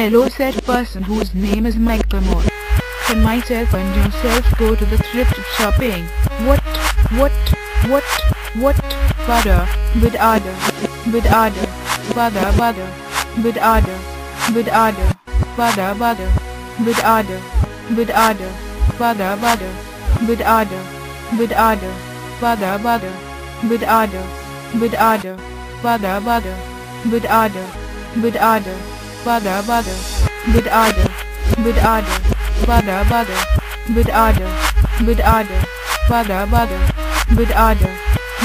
Hello said person whose name is Mike Pramod. Can myself and yourself go to the thrift shopping? What, what, what, what, butter, with other, with other, butter, butter, with other, with other, butter, butter, with other, with other, butter, butter, with other, with other, butter, butter, with other, with other, butter, butter, with other, with other, butter, butter, with other, with other, butter, butter, with other, with other, butter, butter, with other,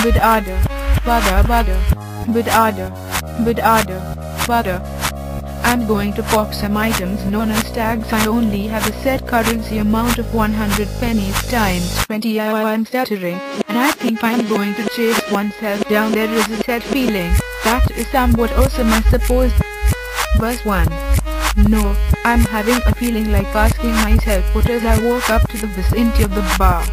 with other, butter, butter, with other, with other, butter. I'm going to pop some items known as tags. I only have a set currency amount of 100 pennies times 20 I'm stuttering, and I think I'm going to chase oneself down. There is a set feeling that is somewhat awesome I suppose. Verse 1 No, I'm having a feeling like asking myself what as I walk up to the vicinity of the bar.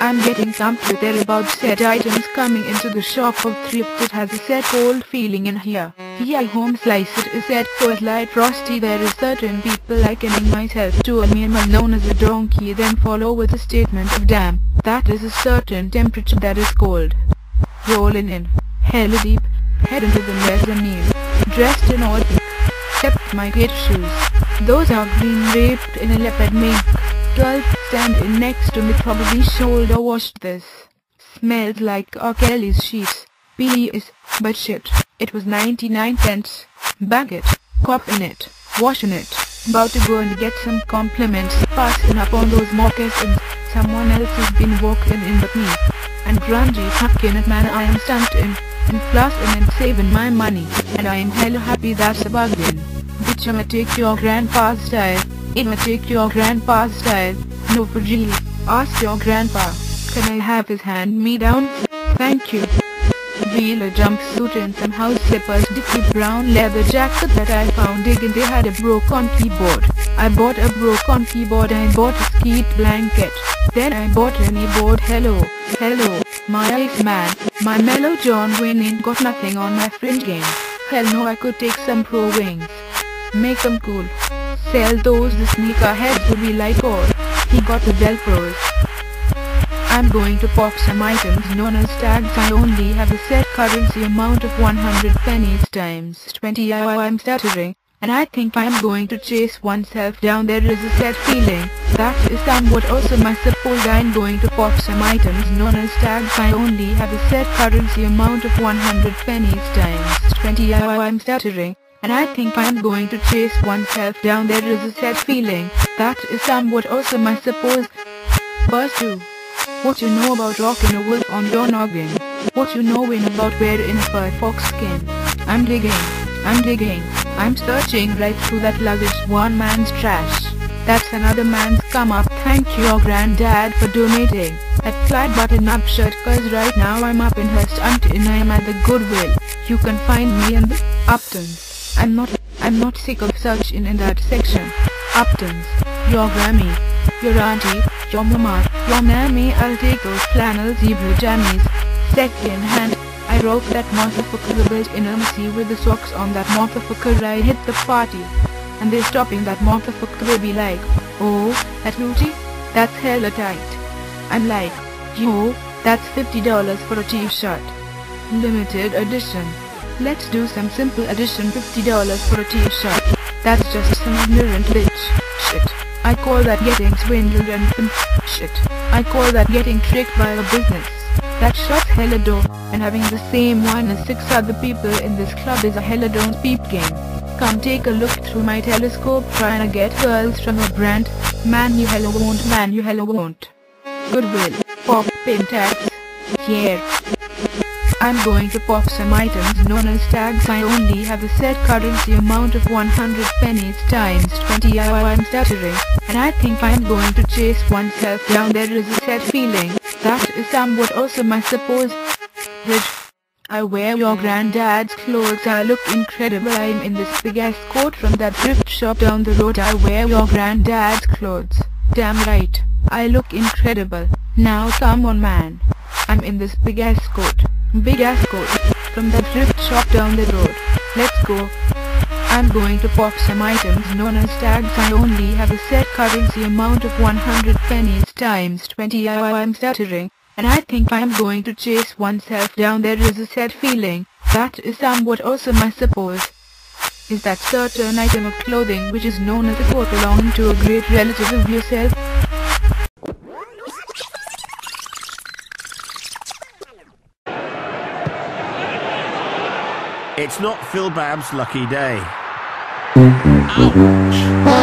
I'm getting comfy there about set items coming into the shop of thrift it has a set old feeling in here. Yeah home slice it is set for light frosty there is certain people likening myself to a minimal known as a donkey then follow with a statement of damn, that is a certain temperature that is cold. Rolling in, hella deep, head into the mezzanine, dressed in all pink, except my kid shoes. Those are green draped in a leopard mink. 12 standing next to me probably shoulder washed this. Smells like R. Kelly's sheets. is, but shit, it was 99 cents. Bag it, cop in it, washing it. About to go and get some compliments passing up on those moccasins. Someone else has been walking in with me. And grungy fucking it man I am stunting and flossing and saving my money. And I am hella happy that's a bargain. Bitch I'ma take your grandpa's style. I'ma take your grandpa's style. No for G. Ask your grandpa. Can I have his hand me down? Thank you. Wheeler jumpsuit and some house slippers dicky brown leather jacket that I found digging they had a broken keyboard. I bought a broken keyboard I bought a skeet blanket. Then I bought a keyboard hello, hello, my ice man, my mellow John Wayne ain't got nothing on my fringe game. Hell no I could take some pro wings. Make them cool. Sell those the sneaker heads would be like or he got the velcros. I'm going to pop some items known as tags. I only have a set currency amount of 100 pennies times 20 oh, I'm stuttering, and I think I'm going to chase oneself down. There is a set feeling, that is somewhat awesome. I suppose I'm going to pop some items known as tags. I only have a set currency amount of 100 pennies times 20 oh, I'm stuttering, and I think I'm going to chase oneself down there is a sad feeling, that is somewhat awesome I suppose. 2 what you know about rocking a wolf on your noggin. What you knowin about wearing a fur fox skin. I'm digging. I'm digging. I'm searching right through that luggage one man's trash. That's another man's come up. Thank your granddad for donating that flat button up shirt cause right now I'm up in her stunt and I am at the Goodwill. You can find me in the Uptons. I'm not I'm not sick of searching in that section. Uptons. Your Grammy. Your auntie your mama, your mammy, I'll take those flannel zebra jammies. Second hand, I wrote that motherfucker built in MC with the socks on that motherfucker I hit the party. And they're stopping that motherfucker will be like, oh, that booty? That's hella tight. I'm like, yo, that's $50 for a t-shirt. Limited edition. Let's do some simple addition $50 for a t-shirt. That's just some ignorant bitch. Shit. I call that getting swindled and shit. I call that getting tricked by a business that shuts hella door, and having the same one as six other people in this club is a hella don't peep game. Come take a look through my telescope trying to get girls from a brand, man you hella won't, man you hella won't. Goodwill, pop, pin tags, yeah. I'm going to pop some items known as tags I only have a set currency amount of 100 pennies times 20 I'm stuttering, and I think I'm going to chase oneself down there is a set feeling, that is somewhat awesome I suppose. Rich. I wear your granddad's clothes I look incredible I'm in this big ass coat from that thrift shop down the road I wear your granddad's clothes. Damn right, I look incredible. Now come on man. I'm in this big ass coat. Big ass coat. From that thrift shop down the road. Let's go. I'm going to pop some items known as tags. I only have a set currency amount of 100 pennies times 20 I'm stuttering, and I think I'm going to chase oneself down there is a sad feeling, that is somewhat awesome I suppose. Is that certain item of clothing which is known as a coat belonging to a great relative of yourself? It's not Phil Babb's lucky day. Ouch!